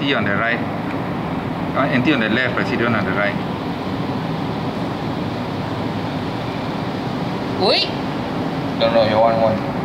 empty on the right. Uh, empty on the left, president on the right. Wait. Don't know you want one.